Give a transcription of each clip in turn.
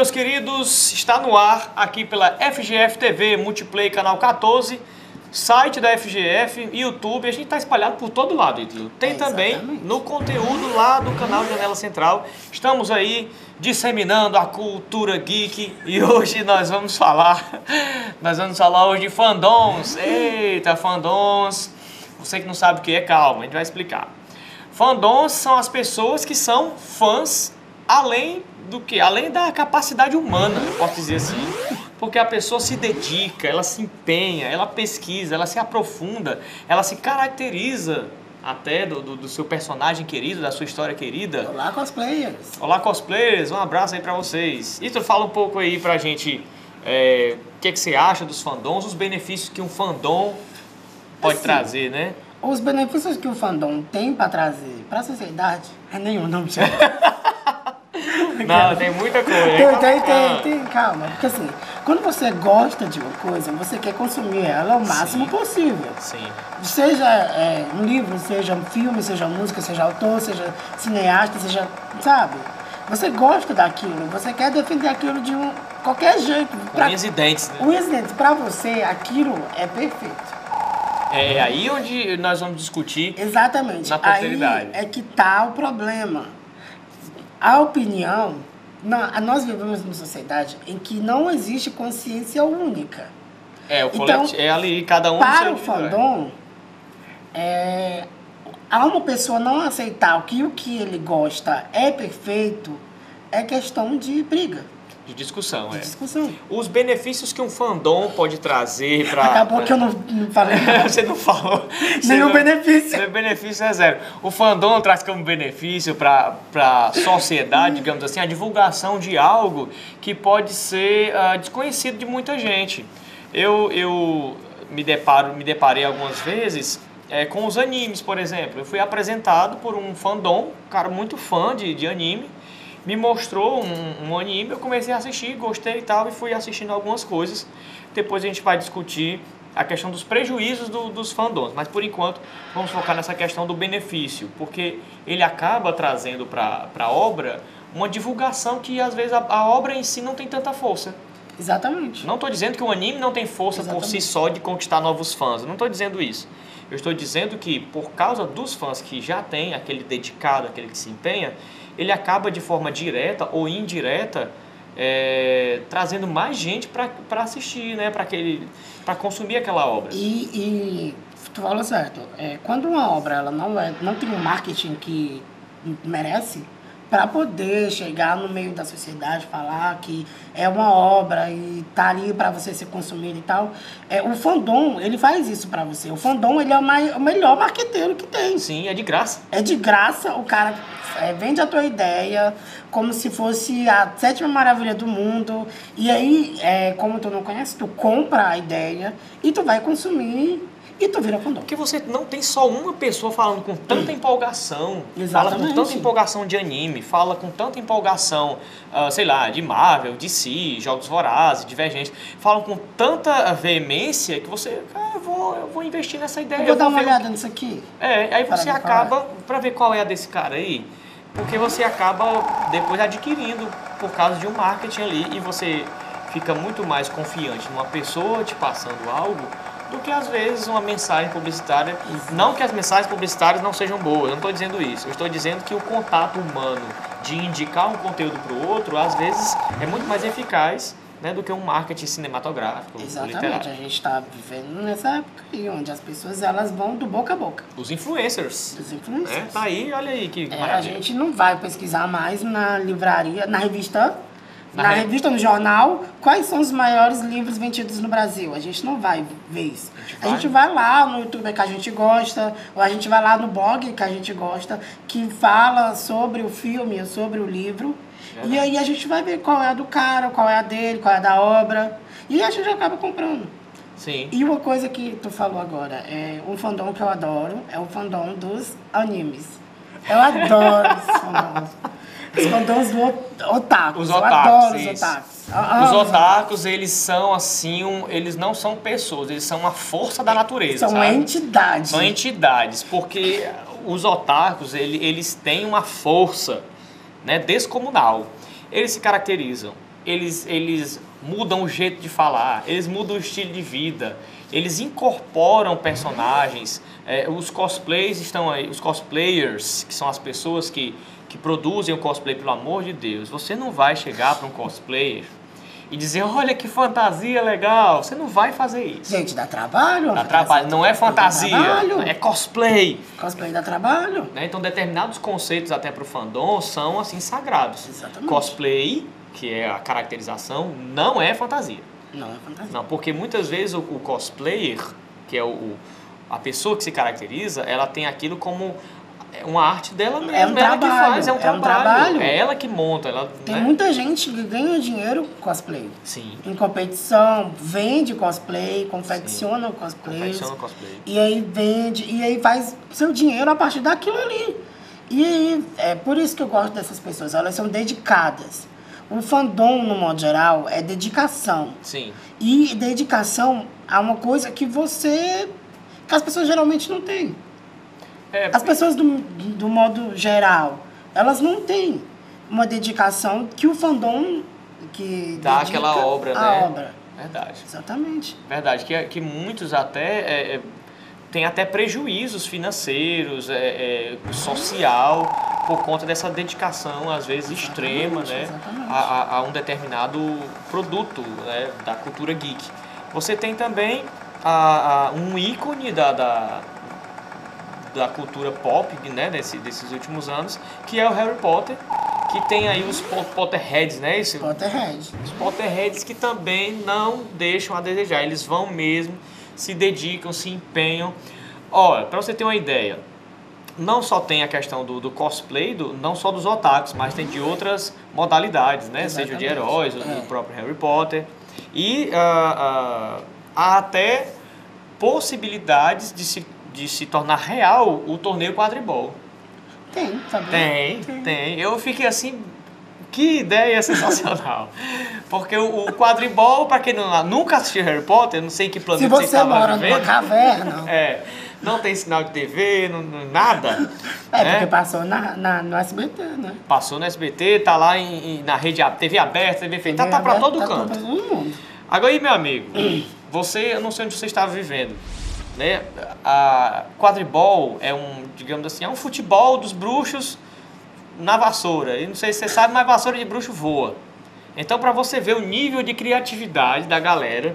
Meus queridos, está no ar aqui pela FGF TV Multiplay Canal 14, site da FGF, YouTube, a gente está espalhado por todo lado. Tem É, também no conteúdo lá do canal Janela Central. Estamos aí disseminando a cultura geek e hoje nós vamos falar, nós vamos falar hoje de fandoms. Eita, fandoms. Você que não sabe o que é, calma, a gente vai explicar. Fandoms são as pessoas que são fãs além do que? Além da capacidade humana, posso dizer assim. Porque a pessoa se dedica, ela se empenha, ela pesquisa, ela se aprofunda, ela se caracteriza até do, do, do seu personagem querido, da sua história querida. Olá, cosplayers. Olá, cosplayers, um abraço aí pra vocês. Ítalo, fala um pouco aí pra gente é, o que, que você acha dos fandoms, os benefícios que um fandom pode Assim, trazer, né? Os benefícios que o fandom tem para trazer para a sociedade é nenhum, não, mentira. Não, tem muita coisa. tem, tem, Ah, tem, tem, calma. Porque assim, quando você gosta de uma coisa, você quer consumir ela o máximo Sim. possível. Sim. Seja é, um livro, seja um filme, seja música, seja autor, seja cineasta, seja. Sabe? Você gosta daquilo, você quer defender aquilo de um, qualquer jeito. Pra, Unhas e dentes, né? unhas e dentes, pra você, aquilo é perfeito. É aí onde nós vamos discutir. Exatamente. Na posteridade. Aí é que tá o problema. A opinião, na- nós vivemos numa sociedade em que não existe consciência única. É, o Então, é ali, cada um Para o fandom, é, a uma pessoa não aceitar que o que ele gosta é perfeito é questão de briga, De discussão, de é. discussão. Os benefícios que um fandom pode trazer para. Acabou que eu não, não falei Você não falou. Você nenhum não- benefício. Benefício é zero. O fandom traz como benefício para a sociedade, digamos assim, a divulgação de algo que pode ser ah, desconhecido de muita gente. Eu, eu me, deparo, me deparei algumas vezes eh, com os animes, por exemplo. Eu fui apresentado por um fandom, um cara muito fã de, de anime, me mostrou um, um anime, eu comecei a assistir, gostei e tal, e fui assistindo algumas coisas. Depois a gente vai discutir a questão dos prejuízos do- dos fandoms, mas por enquanto vamos focar nessa questão do benefício, porque ele acaba trazendo para a obra uma divulgação que às vezes a, a obra em si não tem tanta força. Exatamente. Não estou dizendo que o anime não tem força por si Exatamente. só de conquistar novos fãs. Não estou dizendo isso. Eu estou dizendo que por causa dos fãs que já tem, aquele dedicado, aquele que se empenha, ele acaba de forma direta ou indireta é, trazendo mais gente para assistir, né? Para consumir aquela obra. E, e tu falou certo. É, quando uma obra ela não, é, não tem um marketing que merece, para poder chegar no meio da sociedade, falar que é uma obra e tá ali para você ser consumido e tal, é, o fandom, ele faz isso para você. O fandom, ele é o, mai- o melhor marqueteiro que tem. Sim, é de graça. É de graça, o cara é, vende a tua ideia como se fosse a sétima maravilha do mundo. E aí, é, como tu não conhece, tu compra a ideia e tu vai consumir e tu vira fandom. Porque você não tem só uma pessoa falando com tanta empolgação, fala com Exatamente. tanta empolgação de anime, fala com tanta empolgação, ah, sei lá, de Marvel, DC, Jogos Vorazes, Divergente, falam com tanta veemência que você, ah, eu vou, eu vou investir nessa ideia. Eu vou dar vou uma o olhada nisso aqui. É, aí Para você acaba, pra ver qual é a desse cara aí, porque você acaba depois adquirindo por causa de um marketing ali e você fica muito mais confiante numa pessoa te passando algo do que às vezes uma mensagem publicitária. Não que as mensagens publicitárias não sejam boas, eu não estou dizendo isso. Eu estou dizendo que o contato humano de indicar um conteúdo para o outro, às vezes, é muito mais eficaz né, do que um marketing cinematográfico, Exatamente, literário. a gente está vivendo nessa época aí, onde as pessoas elas vão do boca a boca, Os influencers. dos Né? influencers. Tá aí, olha aí que É, a gente não vai pesquisar mais na livraria, na revista, Na na, re- revista, no jornal, quais são os maiores livros vendidos no Brasil. A gente não vai ver isso. A gente A gente vai lá no YouTube que a gente gosta, ou a gente vai lá no blog que a gente gosta, que fala sobre o filme, sobre o livro. Verdade. E aí a gente vai ver qual é a do cara, qual é a dele, qual é a da obra. E a gente acaba comprando. Sim. E uma coisa que tu falou agora, é um fandom que eu adoro, é o fandom dos animes. Eu adoro os Os otakus. Os eu otakus, adoro os otakus. Eu Os otakus, eles são assim, um- eles não são pessoas, eles são uma força da natureza, São sabe? entidades. São entidades, porque os otakus, ele- eles têm uma força né, descomunal. eles se caracterizam, eles, eles mudam o jeito de falar, eles mudam o estilo de vida, eles incorporam personagens. É, os cosplays estão aí, os cosplayers, que são as pessoas que, que produzem o cosplay, pelo amor de Deus, você não vai chegar para um cosplayer e dizer, olha que fantasia legal. Você não vai fazer isso. Gente, dá trabalho. Dá trabalho. Não é fantasia, é cosplay. Cosplay dá trabalho. Né? Então, determinados conceitos até para o fandom são, assim, sagrados. Exatamente. Cosplay, que é a caracterização, não é fantasia. Não é fantasia. Não, porque muitas vezes o, o cosplayer, que é o, o, a pessoa que se caracteriza, ela tem aquilo como é uma arte dela mesmo, é um ela trabalho, que faz, é um, é um trabalho, trabalho. é ela que monta, ela, Tem né? muita gente que ganha dinheiro com cosplay. Sim, Em competição, vende cosplay, confecciona cosplay. confecciona cosplay. E aí vende, e aí faz seu dinheiro a partir daquilo ali. E aí, é por isso que eu gosto dessas pessoas, elas são dedicadas. O fandom, no modo geral, é dedicação. Sim, E dedicação a uma coisa que você. que as pessoas geralmente não têm. É, As pessoas do, do modo geral, elas não têm uma dedicação que o fandom que dá aquela obra, a né? obra. Verdade. Exatamente. Verdade, que, que muitos até é, é, têm até prejuízos financeiros, é, é, social, por conta dessa dedicação, às vezes extrema, né, exatamente. a, a- a um determinado produto né, da cultura geek. Você tem também a, a- um ícone da, da, da cultura pop né, desse, desses últimos anos, que é o Harry Potter, que tem aí os Po- Potterheads, né? Esse, Potterhead. os Potterheads que também não deixam a desejar, eles vão mesmo, se dedicam, se empenham. Olha, para você ter uma ideia, não só tem a questão do, do cosplay, do, não só dos otakus, mas tem de outras modalidades, né? Seja de Exatamente. heróis, o É. do próprio Harry Potter. E ah, ah, há até possibilidades de se, de se tornar real o torneio quadribol. Tem, sabe? Tem, tem. Eu fiquei assim, que ideia sensacional. Porque o, o quadribol, para quem não, nunca assistiu Harry Potter, não sei em que Se planeta você você estava mora numa vivendo. caverna, É, não tem sinal de TV, não, nada. é né? porque passou na, na, no SBT, né? Passou no SBT, tá lá em, na rede TV aberta, TV feita, tá, tá pra todo Tá canto. todo mundo. Agora aí, meu amigo, você, eu não sei onde você estava vivendo, né? A quadribol é um, digamos assim, é um futebol dos bruxos na vassoura. E não sei se você sabe, mas vassoura de bruxo voa. Então, para você ver o nível de criatividade da galera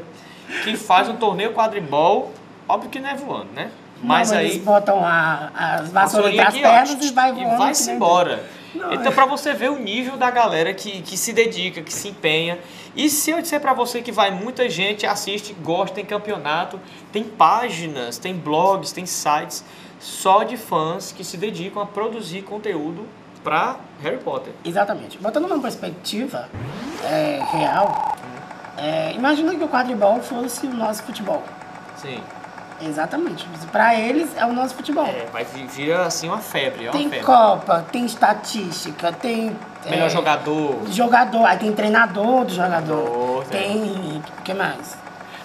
que faz um torneio quadribol, óbvio que não é voando, né? Mas Não, aí Eles botam a, as vassouras entre vassourinha as aqui, ó, pernas e vai voando. e vai-se embora. Não, então, é. para você ver o nível da galera que, que se dedica, que se empenha. E se eu disser para você que vai muita gente, assiste, gosta, tem campeonato, tem páginas, tem blogs, tem sites só de fãs que se dedicam a produzir conteúdo para Harry Potter. Exatamente. Botando numa perspectiva é, real, é, imagina que o quadribol fosse o nosso futebol. Sim. Exatamente. Para eles é o nosso futebol. É, vai vir vira assim uma febre, é uma tem febre. Copa, tem estatística, tem. Melhor é, jogador. Jogador, aí tem treinador do jogador. Jogador, tem. O que mais?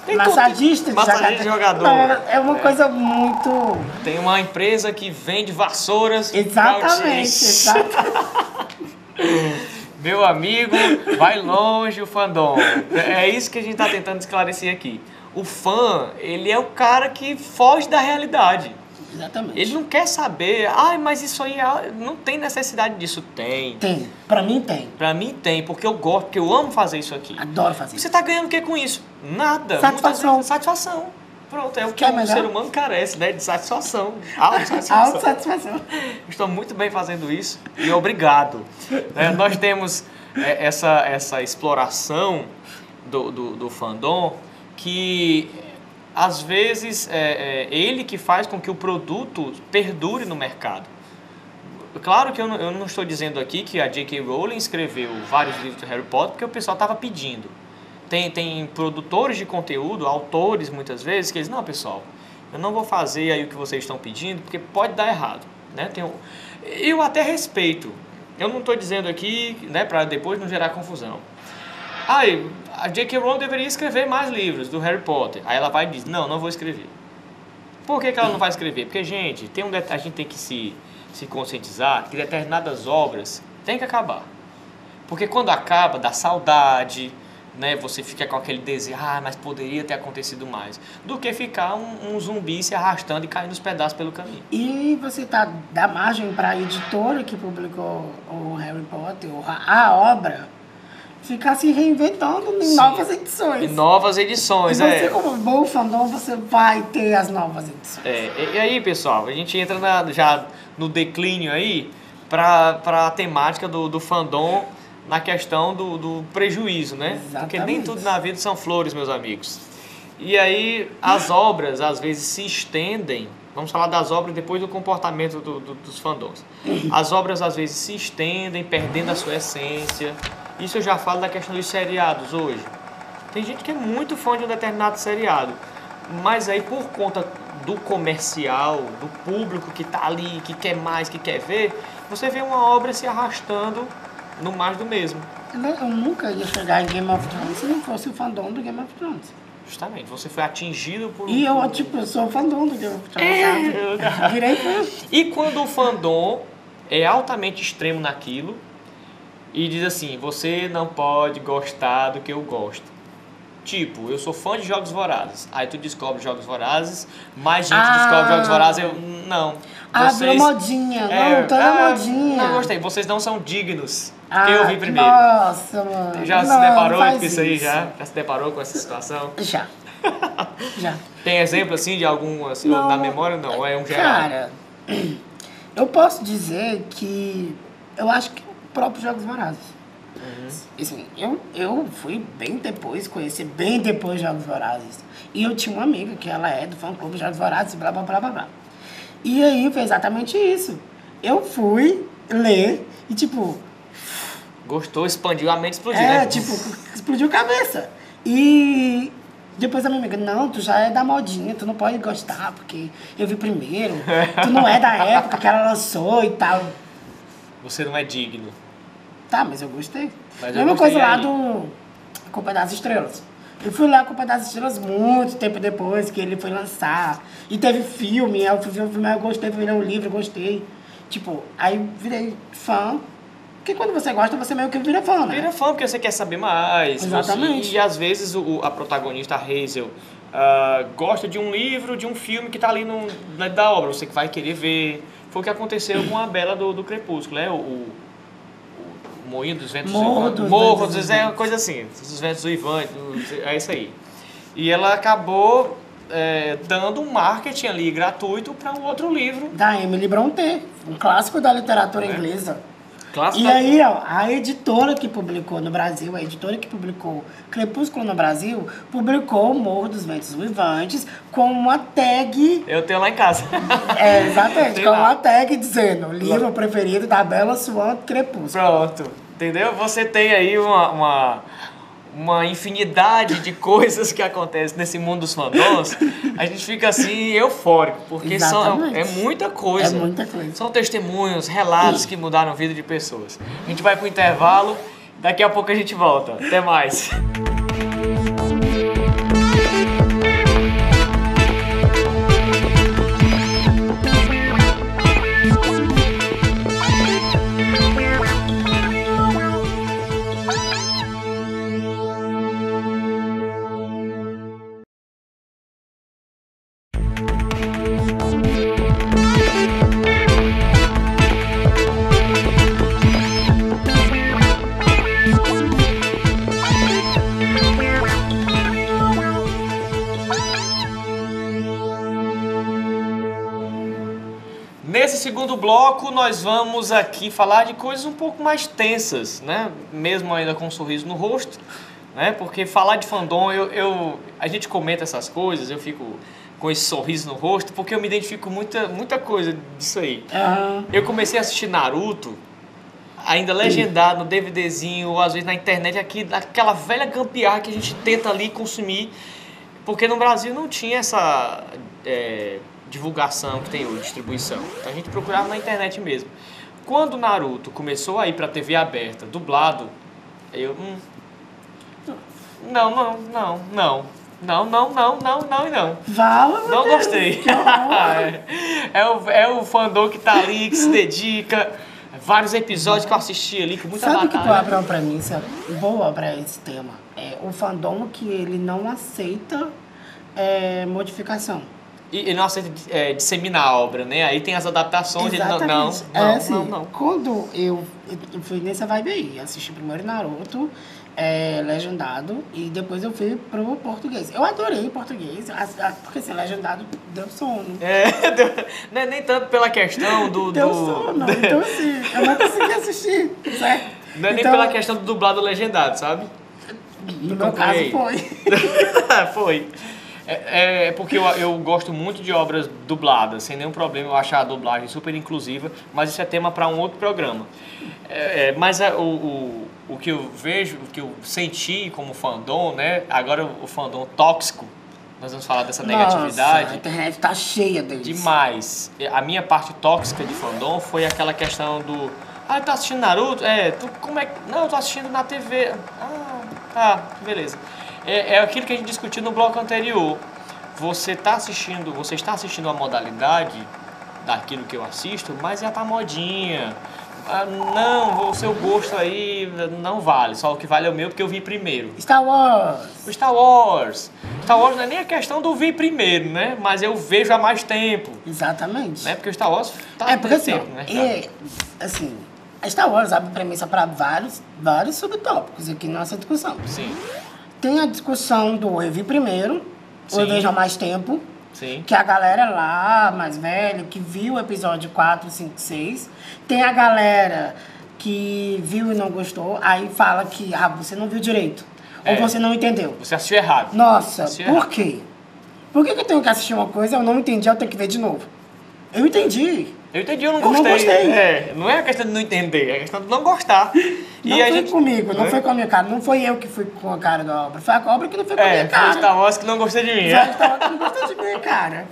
Tem Massagista, tudo. Massagista de jogador. Não, é uma É. coisa muito. Tem uma empresa que vende vassouras. Exatamente, exatamente. Meu amigo, vai longe o fandom. É isso que a gente está tentando esclarecer aqui. O fã, ele é o cara que foge da realidade. exatamente. Ele não quer saber, ai, mas isso aí é- não tem necessidade disso. Tem. Tem. Pra mim tem. Pra mim tem, porque eu gosto, porque eu amo fazer isso aqui. Adoro fazer Você isso. tá ganhando o que com isso? Nada. Satisfação. Muitas vezes, satisfação. Pronto, é o que o melhor? ser humano carece, né? De satisfação. Autossatisfação. Autossatisfação. Estou muito bem fazendo isso e obrigado. É, nós temos é, essa, essa exploração do, do, do fandom que às vezes é, é ele que faz com que o produto perdure no mercado. Claro que eu não, eu não estou dizendo aqui que a J.K. Rowling escreveu vários livros do Harry Potter porque o pessoal estava pedindo. Tem, tem produtores de conteúdo, autores muitas vezes, que eles, não, pessoal, eu não vou fazer aí o que vocês estão pedindo porque pode dar errado. Né? Tem um- eu até respeito. Eu não estou dizendo aqui né, para depois não gerar confusão. Aí, a J.K. Rowling deveria escrever mais livros do Harry Potter. Aí ela vai e diz, não, não vou escrever. Por que, que ela não vai escrever? Porque, gente, tem um, a gente tem que se, se conscientizar que determinadas obras têm que acabar. Porque quando acaba, dá saudade, né? Você fica com aquele desejo, ah, mas poderia ter acontecido mais. Do que ficar um, um zumbi se arrastando e caindo nos pedaços pelo caminho. E você tá dá margem para a editora que publicou o Harry Potter, a obra, ficar se reinventando em Sim. novas edições. E novas edições, E você, é. como bom fandom, você vai ter as novas edições. É, e- e aí, pessoal, a gente entra na- já no declínio aí para a temática do, do fandom na questão do, do prejuízo, né? Porque nem Exatamente. tudo na vida são flores, meus amigos. E aí, as obras às vezes se estendem. Vamos falar das obras depois do comportamento do- do- dos fandoms. As obras às vezes se estendem, perdendo a sua essência. Isso eu já falo da questão dos seriados hoje. Tem gente que é muito fã de um determinado seriado, mas aí por conta do comercial, do público que tá ali, que quer mais, que quer ver, você vê uma obra se arrastando no mais do mesmo. Eu nunca ia chegar em Game of Thrones se não fosse o fandom do Game of Thrones. Justamente, você foi atingido por E eu, tipo, eu sou fandom do Game of É. Thrones, sabe? Virei fã. E quando o fandom é altamente extremo naquilo e diz assim, você não pode gostar do que eu gosto. Tipo, eu sou fã de Jogos Vorazes. Aí tu descobre Jogos Vorazes, mais gente Ah. descobre Jogos Vorazes, eu não. Ah, virou modinha. É, não, tá na ah, modinha. Não gostei, vocês não são dignos. Ah, que eu vi primeiro. Nossa, mano. Já se Não, deparou faz com isso aí já? Já se deparou com essa situação? Já. Já. Tem exemplo assim de algum assim, Não. na memória não, é um geral. Cara, eu posso dizer que eu acho que o próprio Jogos Vorazes. Uhum. Assim, eu, eu fui bem depois, conheci bem depois Jogos Vorazes. E eu tinha uma amiga que ela é do fã clube Jogos Vorazes, blá blá blá blá blá. E aí foi exatamente isso. Eu fui ler e tipo, Gostou, expandiu, a mente explodiu, é, né? tipo, explodiu a cabeça. E depois a minha amiga, não, tu já é da modinha, tu não pode gostar, porque eu vi primeiro, tu não é da época que ela lançou e tal. Você não é digno. Tá, mas eu gostei. Mas eu Mesma gostei coisa lá aí. do Culpa das Estrelas. Eu fui lá Culpa das Estrelas muito tempo depois que ele foi lançar. E teve filme, eu fui ver o filme, eu gostei, fui ler o livro, eu gostei. Tipo, aí virei fã. Porque quando você gosta, você meio que vira fã, né? Vira fã porque você quer saber mais. Exatamente. Você- e às vezes o, a protagonista, a Hazel, ah, gosta de um livro, de um filme que tá ali no, na, da obra. Você que vai querer ver. Foi o que aconteceu com a Bela do, do Crepúsculo, né? O, o, o Moinho dos Ventos Morro dos Morro Ventos dos é uma coisa assim. Dos Ventos Uivantes, é isso aí. E ela acabou é, dando um marketing ali gratuito para um outro livro. Da Emily Brontë, um clássico da literatura É. inglesa. E aí, ó, a editora que publicou no Brasil, a editora que publicou Crepúsculo no Brasil, publicou Morro dos Ventos Uivantes com uma tag, Eu tenho lá em casa. é, exatamente, Tem com lá. uma tag dizendo livro preferido da Bela Swan Crepúsculo. Pronto, entendeu? Você tem aí uma, uma, uma infinidade de coisas que acontecem nesse mundo dos fandoms. A gente fica assim eufórico, porque são, Exatamente. é muita coisa. É muita coisa. São testemunhos, relatos que mudaram a vida de pessoas. A gente vai pro intervalo, daqui a pouco a gente volta. Até mais. Bloco, nós vamos aqui falar de coisas um pouco mais tensas, né? Mesmo ainda com um sorriso no rosto, né? Porque falar de fandom, eu, eu, a gente comenta essas coisas, eu fico com esse sorriso no rosto, porque eu me identifico com muita, muita coisa disso aí. Aham. Eu comecei a assistir Naruto, ainda legendado no DVDzinho, ou às vezes na internet, aqui, aquela velha gambiarra que a gente tenta ali consumir, porque no Brasil não tinha essa é, divulgação que tem hoje, distribuição. Então a gente procurava na internet mesmo. Quando o Naruto começou a ir pra TV aberta, dublado, eu. Hum, não, não, não, não. Não, não, não, não, não e não. Vala, Não Deus, gostei. é, é o, é o fandom que tá ali, que se dedica. Vários episódios que eu assisti ali, com muita Sabe que tu batalha. abre uma premissa boa pra esse tema? É o fandom que ele não aceita é, modificação. E ele não aceita é, disseminar a obra, né? Aí tem as adaptações, ele não, não, não, é assim, não, não. Quando eu, eu fui nessa vibe aí, assisti primeiro Naruto, é, legendado, e depois eu fui pro português. Eu adorei português, porque assim, legendado deu sono. É, deu- não é nem tanto pela questão do... Deu do sono, então assim, eu não consegui assistir, certo? Não é nem Então, pela questão do dublado legendado, sabe? No meu caso foi. Foi. É, é porque eu, eu gosto muito de obras dubladas, sem nenhum problema eu acho a dublagem super inclusiva, mas isso é tema para um outro programa. É, é, mas é, o, o, o que eu vejo, o que eu senti como fandom, né? Agora o fandom tóxico, nós vamos falar dessa Nossa, a negatividade. internet tá cheia deles. Demais. A minha parte tóxica de fandom foi aquela questão do. Ah, tá assistindo Naruto? É, tu como é que. Não, eu tô assistindo na TV. Ah, tá, beleza. É, é aquilo que a gente discutiu no bloco anterior. Você tá assistindo, você está assistindo a modalidade daquilo que eu assisto, mas já tá modinha. Ah, não, o seu gosto aí não vale, só o que vale é o meu porque eu vi primeiro. Star Wars. O Star Wars. Star Wars não é nem a questão do vir primeiro, né? Mas eu vejo há mais tempo. Exatamente. Né? Porque o Star Wars tá é porque assim, tempo, né? e, assim, a Star Wars abre premissa para vários, vários subtópicos aqui na nossa discussão. Sim, Tem a discussão do eu vi primeiro, ou eu Sim. vejo há mais tempo, sim. que a galera lá, mais velha, que viu o episódio 4, 5, 6. Tem a galera que viu e não gostou, aí fala que ah, você não viu direito, É. ou você não entendeu. Você assistiu errado. Nossa, Assistiu por errado. quê? Por que, que eu tenho que assistir uma coisa, eu não entendi, eu tenho que ver de novo? Eu entendi. Eu entendi, eu não Eu não gostei. gostei. É, não é a questão de não entender, é a questão de não gostar. Não e foi gente, comigo, não né? foi com a minha cara. Não foi eu que fui com a cara da obra. Foi a obra que não foi com a É, minha foi o cara. Star Wars que não gostei de mim. Foi a Star Wars que não gostou de mim, cara.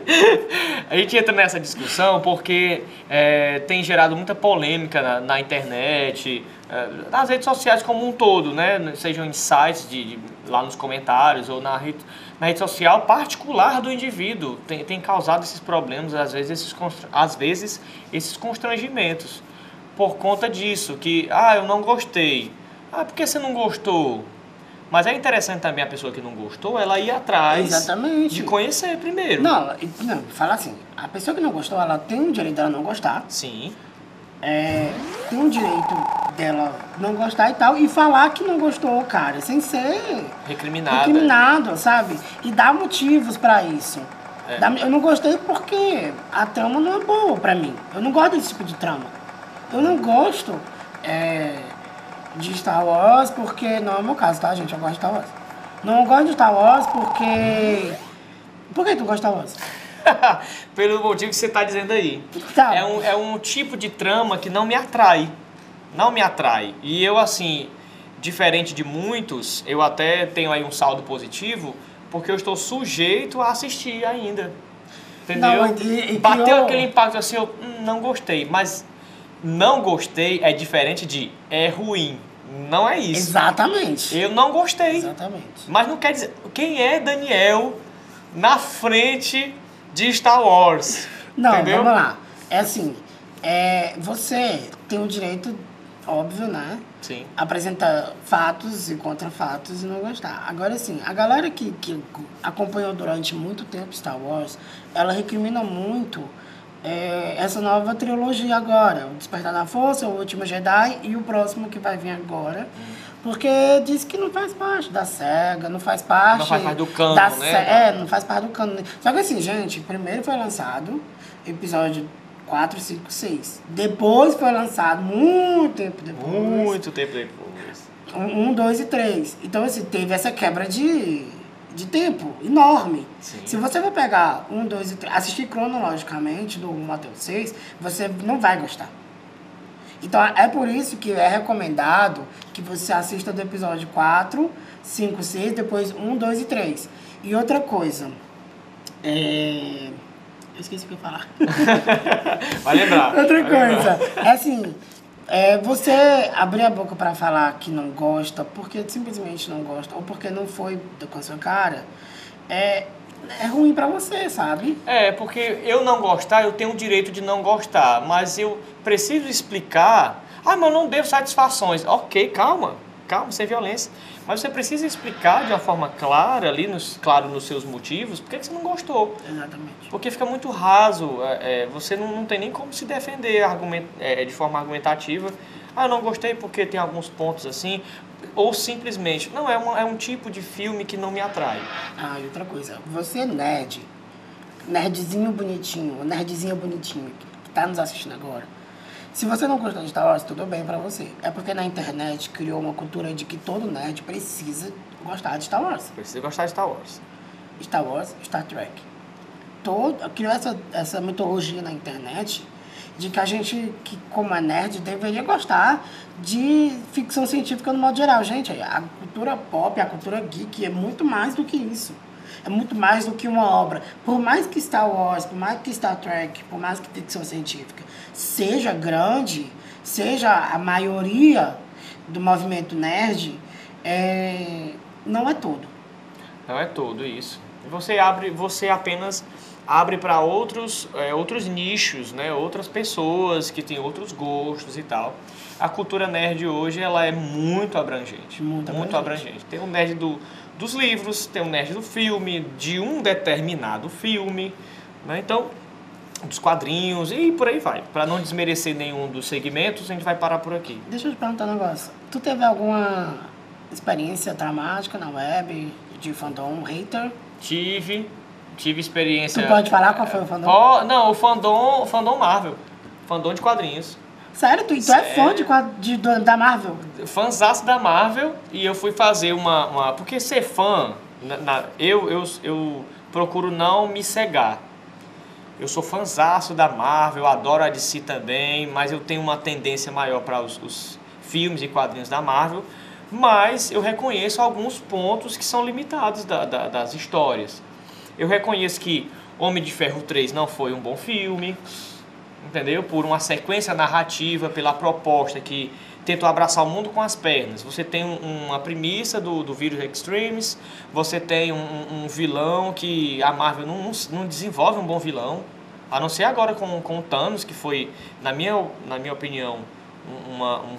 A gente entra nessa discussão porque é, tem gerado muita polêmica na, na internet, é, nas redes sociais como um todo, né? Sejam em sites de, de- lá nos comentários ou na rede, na rede social particular do indivíduo. Tem, tem causado esses problemas, às vezes esses, às vezes esses constrangimentos. Por conta disso, que, ah, eu não gostei. Ah, por que você não gostou? Mas é interessante também a pessoa que não gostou, ela ir atrás Exatamente. de conhecer primeiro. Não, não, fala assim. A pessoa que não gostou, ela tem o direito dela não gostar. Sim. É, tem o direito dela não gostar e tal. E falar que não gostou, cara, sem ser Recriminada. recriminado, sabe? E dar motivos pra isso. É. Dá- Eu não gostei porque a trama não é boa pra mim. Eu não gosto desse tipo de trama. Eu não gosto é, de Star Wars porque. Não é o meu caso, tá, gente? Eu gosto de Star Wars. Não gosto de Star Wars porque. Por que tu gosta de Star Wars? Pelo motivo que você está dizendo aí. Tá. É um, é um tipo de trama que não me atrai. Não me atrai. E eu, assim, diferente de muitos, eu até tenho aí um saldo positivo, porque eu estou sujeito a assistir ainda. Entendeu? Não, e- e Bateu criou- aquele impacto assim, eu hum, não gostei. Mas não gostei é diferente de é ruim. Não é isso. Exatamente. Eu não gostei. Exatamente. Mas não quer dizer. Quem é Daniel na frente de Star Wars? Não, entendeu? vamos lá. É assim, é, você tem o direito, óbvio, né? Sim. Apresentar fatos e contra-fatos e não gostar. Agora, assim, a galera que, que acompanhou durante muito tempo Star Wars, ela recrimina muito é, essa nova trilogia agora. O Despertar da Força, O Último Jedi e o próximo que vai vir agora. Porque diz que não faz parte da SEGA, não faz parte... Não faz parte do cano, da né? É, não faz parte do cano. Só que assim, gente, primeiro foi lançado episódio 4, 5, 6. Depois foi lançado, muito tempo depois. Muito tempo depois. Um, um, dois e três. Então, assim, teve essa quebra de, de tempo enorme. Sim. Se você for pegar um, dois e três, assistir cronologicamente do 1 até o 6, você não vai gostar. Então, é por isso que é recomendado que você assista do episódio 4, 5, 6, depois 1, 2 e 3. E outra coisa, é... Eu esqueci o que eu ia falar. Vai lembrar. Outra vai lembrar. coisa, é assim, é, você abrir a boca pra falar que não gosta, porque simplesmente não gosta, ou porque não foi com a sua cara, é, é ruim pra você, sabe? É, porque eu não gostar, eu tenho o direito de não gostar, mas eu preciso explicar. Ah, mas eu não devo satisfações. Ok, calma, calma, sem violência. Mas você precisa explicar de uma forma clara, ali, nos, claro, nos seus motivos, por que que você não gostou. Exatamente. Porque fica muito raso, é, é, você não, não tem nem como se defender argument, é, de forma argumentativa. Ah, eu não gostei porque tem alguns pontos assim. Ou simplesmente, não, é, uma, é um tipo de filme que não me atrai. Ah, e outra coisa, você é nerd, nerdzinho bonitinho, nerdzinha bonitinho, que tá nos assistindo agora. Se você não gostou de Star Wars, tudo bem pra você. É porque na internet criou uma cultura de que todo nerd precisa gostar de Star Wars. Precisa gostar de Star Wars. Star Wars, Star Trek. Todo, criou essa, essa mitologia na internet de que a gente, que como é nerd, deveria gostar de ficção científica no modo geral. Gente, a cultura pop, a cultura geek é muito mais do que isso. É muito mais do que uma obra. Por mais que Star Wars, por mais que Star Trek, por mais que ficção científica seja grande, seja a maioria do movimento nerd, é, não é tudo. Não é todo isso. Você abre, você apenas abre para outros, é, outros nichos, né? Outras pessoas que têm outros gostos e tal. A cultura nerd hoje ela é muito abrangente, Muito muito abrangente. Tem um nerd do, dos livros, tem um nerd do filme, de um determinado filme, né? Então dos quadrinhos e por aí vai. Para não desmerecer nenhum dos segmentos, a gente vai parar por aqui. Deixa eu te perguntar um negócio. Tu teve alguma experiência dramática na web de fandom hater? Tive, tive experiência. Tu pode falar qual foi o fandom? Ó, não, o fandom, o fandom Marvel. Fandom de quadrinhos. Sério? Tu, tu é fã de, de- da Marvel? Fãzaço da Marvel e eu fui fazer uma. uma- porque ser fã, na- na- eu, eu, eu procuro não me cegar. Eu sou fãzaço da Marvel, adoro a DC também, mas eu tenho uma tendência maior para os, os filmes e quadrinhos da Marvel. Mas eu reconheço alguns pontos que são limitados da- da- das histórias. Eu reconheço que Homem de Ferro 3 não foi um bom filme, entendeu? Por uma sequência narrativa, pela proposta que tentou abraçar o mundo com as pernas. Você tem um- uma premissa do, do vírus Extremes, você tem um, um vilão que a Marvel não, não, desenvolve um bom vilão, a não ser agora com, com o Thanos, que foi, na minha, na minha opinião, um- uma- um,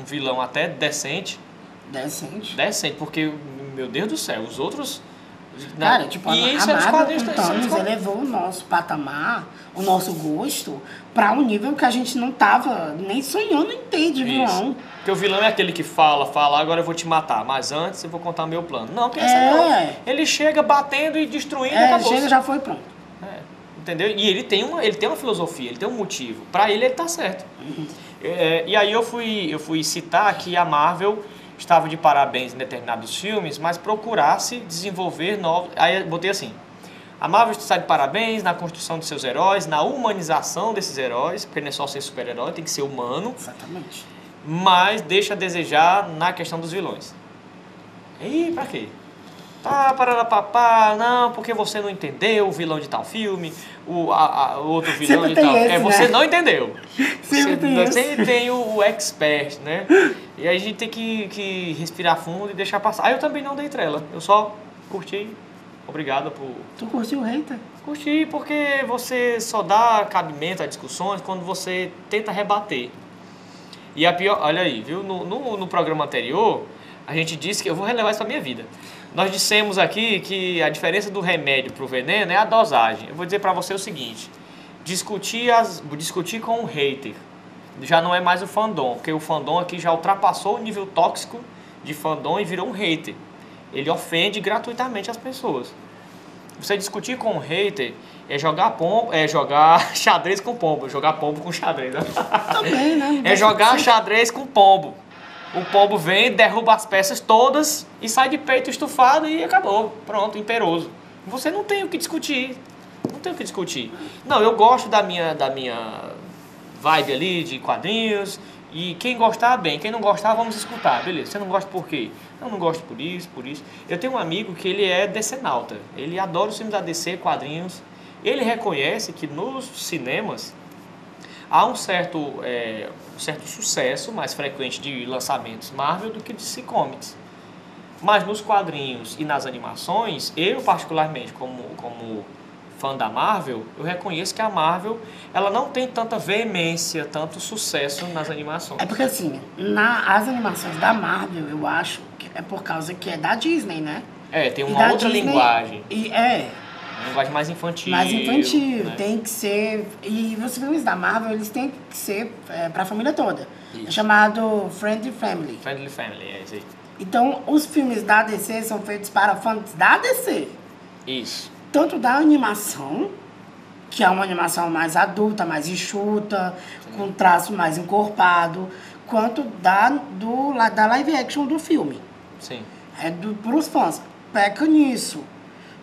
um vilão até decente. Decente. Decente, porque, meu Deus do céu, os outros... na- Cara, tipo, e a, isso é com isso é quadrinhos. elevou o nosso patamar, o nosso gosto, pra um nível que a gente não tava nem sonhando em ter de vilão. Porque o vilão é aquele que fala, fala, agora eu vou te matar, mas antes eu vou contar meu plano. Não, tem essa É. não. Ele chega batendo e destruindo e É, acabou. chega, já foi pronto. É, entendeu? E ele tem, uma, ele tem uma filosofia, ele tem um motivo. Pra ele, ele tá certo. É, e aí eu fui, eu fui citar que a Marvel estava de parabéns em determinados filmes, mas procurasse desenvolver novos... Aí eu botei assim, a Marvel está de parabéns na construção de seus heróis, na humanização desses heróis, porque não é só ser super-herói, tem que ser humano Exatamente. mas deixa a desejar na questão dos vilões. E pra quê? Pá, parará, não, porque você não entendeu o vilão de tal filme, o a, a- o outro vilão Sempre de tal. esse, é, você né? não entendeu. Sempre você, tem sempre tem o, o expert, né? E aí a gente tem que, que respirar fundo e deixar passar. Ah, eu também não dei trela, eu só curti. Obrigado por Tu curtiu o hater? Curti porque você só dá cabimento a discussões quando você tenta rebater. E a pior, olha aí, viu? No, no, no programa anterior, a gente disse que eu vou relevar isso pra minha vida. Nós dissemos aqui que a diferença do remédio pro veneno é a dosagem. Eu vou dizer pra você o seguinte: discutir, as, discutir com o hater já não é mais o fandom, porque o fandom aqui já ultrapassou o nível tóxico de fandom e virou um hater. Ele ofende gratuitamente as pessoas. Você discutir com um hater é jogar pombo, é jogar xadrez com pombo, jogar pombo com xadrez. né? Também, né? É jogar xadrez com pombo. O pombo vem, derruba as peças todas e sai de peito estufado e acabou. Pronto, imperoso. Você não tem o que discutir. Não tem o que discutir. Não, eu gosto da minha, da minha vibe ali de quadrinhos. E quem gostar, bem. Quem não gostar, vamos escutar. Beleza, você não gosta por quê? Eu não gosto por isso, por isso. Eu tenho um amigo que ele é decenalta. Ele adora os filmes da DC, quadrinhos. Ele reconhece que nos cinemas há um certo, é, um certo sucesso mais frequente de lançamentos Marvel do que de Comics. Mas nos quadrinhos e nas animações, eu particularmente, como, como fã da Marvel, eu reconheço que a Marvel ela não tem tanta veemência, tanto sucesso nas animações. É porque assim, nas animações da Marvel, eu acho que é por causa que é da Disney, né? É, tem uma outra Disney- linguagem. E é, Uma linguagem mais infantil. mais infantil, né? tem que ser. E os filmes da Marvel, eles têm que ser é, pra família toda. É Isso. chamado Friendly Family. Friendly Family, é isso aí. Então, os filmes da DC são feitos para fãs da DC. Isso. Tanto da animação, que é uma animação mais adulta, mais enxuta, com traço mais encorpado, quanto da, do, da live action do filme. Sim. É do, pros fãs. Peca nisso.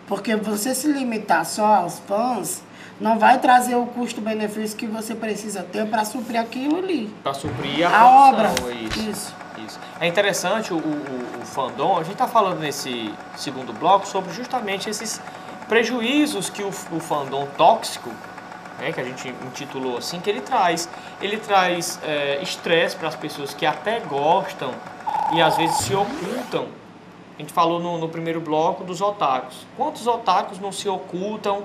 Porque você se limitar só aos fãs não vai trazer o custo-benefício que você precisa ter para suprir aquilo ali. Para suprir a, A obra. Isso. Isso. Isso. É interessante o, o, o fandom, a gente está falando nesse segundo bloco sobre justamente esses prejuízos que o, o fandom tóxico, né, que a gente intitulou assim, que ele traz. Ele traz é, estresse para as pessoas que até gostam e às vezes se ocultam. A gente falou no, no primeiro bloco dos otakus. Quantos otakus não se ocultam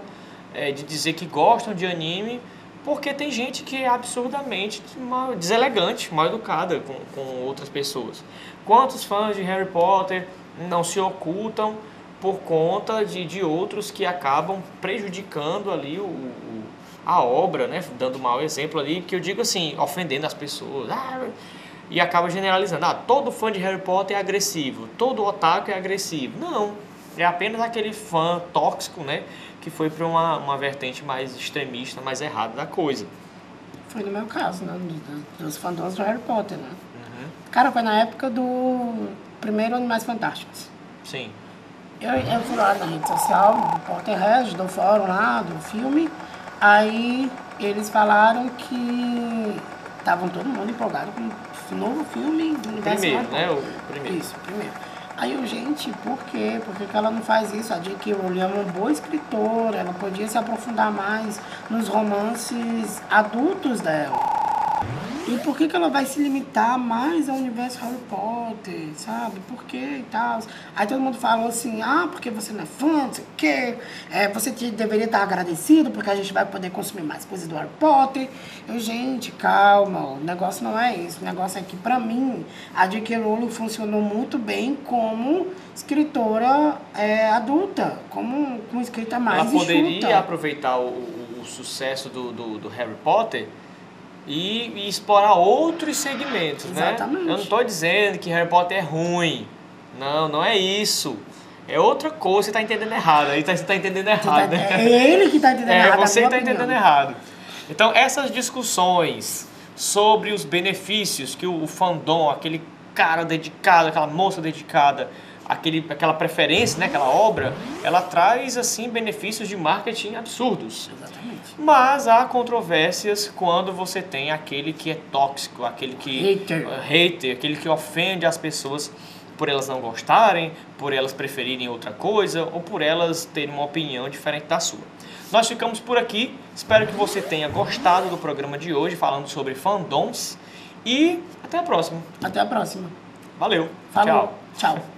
é, de dizer que gostam de anime porque tem gente que é absurdamente deselegante, mal educada com, com outras pessoas. Quantos fãs de Harry Potter não se ocultam por conta de, de outros que acabam prejudicando ali o, o- a obra, né? dando mau exemplo ali, que eu digo assim, ofendendo as pessoas. Ah, e acaba generalizando, ah, todo fã de Harry Potter é agressivo, todo otaku é agressivo. Não, é apenas aquele fã tóxico, né? Que foi para uma, uma vertente mais extremista, mais errada da coisa. Foi no meu caso, né? Dos, fandoms do Harry Potter, né? Uhum. Cara, foi na época do primeiro Animais Fantásticos. Sim, Eu, eu fui lá na rede social, do Potterhead, do fórum lá, do filme. Aí eles falaram que estavam todo mundo empolgado com o novo filme do universo primeiro, né? O primeiro. Isso, primeiro. Aí eu, gente, por quê? Por que, que ela não faz isso? A J.K. Rowling é uma boa escritora, ela podia se aprofundar mais nos romances adultos dela. E por que, que ela vai se limitar mais ao universo Harry Potter, sabe? Por quê e tal? Aí todo mundo falou assim, ah, porque você não é fã, não sei o quê. É, você te- deveria estar agradecido porque a gente vai poder consumir mais coisas do Harry Potter. Eu, gente, calma, o negócio não é isso. O negócio é que, pra mim, a J.K. Rowling funcionou muito bem como escritora é, adulta, como uma escrita mais Ela poderia enxuta. aproveitar o, o- o sucesso do, do, do Harry Potter e, e explorar outros segmentos, Exatamente. né? Eu não estou dizendo que Harry Potter é ruim. Não, não é isso. É outra coisa, você está entendendo errado. Aí tá- você está entendendo tá- errado. né? É ele que está entendendo É, errado. na você minha está entendendo errado. Então, essas discussões sobre os benefícios que o fandom, aquele cara dedicado, aquela moça dedicada, aquele, aquela preferência, né, aquela obra, ela traz, assim, benefícios de marketing absurdos. Exatamente. Mas há controvérsias quando você tem aquele que é tóxico, aquele que Hater. uh, hater, aquele que ofende as pessoas por elas não gostarem, por elas preferirem outra coisa ou por elas terem uma opinião diferente da sua. Nós ficamos por aqui. Espero que você tenha gostado do programa de hoje falando sobre fandoms e até a próxima. Até a próxima. Valeu. Falou. Tchau. Tchau.